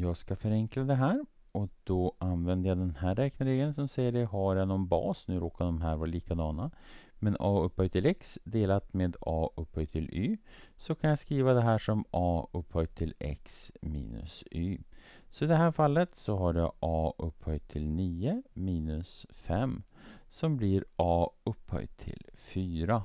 Jag ska förenkla det här och då använder jag den här räkneregeln som säger det. Har jag någon bas, nu råkar de här vara likadana, men a upphöjt till x delat med a upphöjt till y så kan jag skriva det här som a upphöjt till x minus y. Så i det här fallet så har jag a upphöjt till 9 minus 5 som blir a upphöjt till 4.